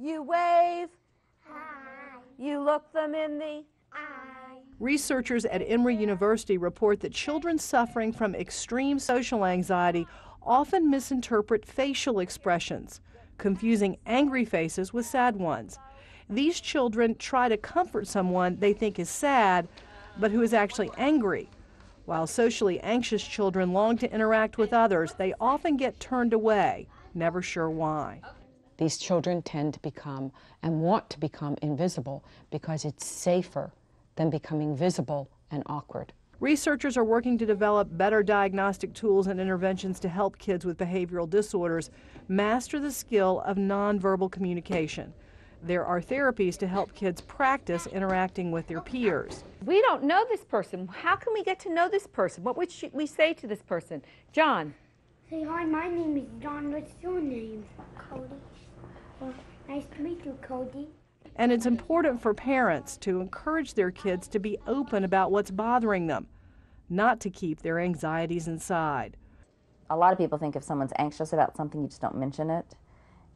You wave. Hi. You look them in the eye. Researchers at Emory University report that children suffering from extreme social anxiety often misinterpret facial expressions, confusing angry faces with sad ones. These children try to comfort someone they think is sad, but who is actually angry. While socially anxious children long to interact with others, they often get turned away, never sure why. These children tend to become and want to become invisible because it's safer than becoming visible and awkward. Researchers are working to develop better diagnostic tools and interventions to help kids with behavioral disorders master the skill of nonverbal communication. There are therapies to help kids practice interacting with their peers. We don't know this person. How can we get to know this person? What would she, we say to this person? John. Say hi, my name is John. What's your name? Cody. Well, nice to meet you, Cody. And it's important for parents to encourage their kids to be open about what's bothering them, not to keep their anxieties inside. A lot of people think if someone's anxious about something, you just don't mention it,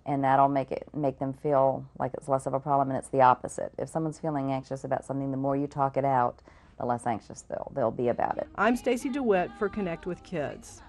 and that'll make it make them feel like it's less of a problem. And it's the opposite. If someone's feeling anxious about something, the more you talk it out, the less anxious they'll they'll be about it. I'm Stacy DeWitt for Connect with Kids.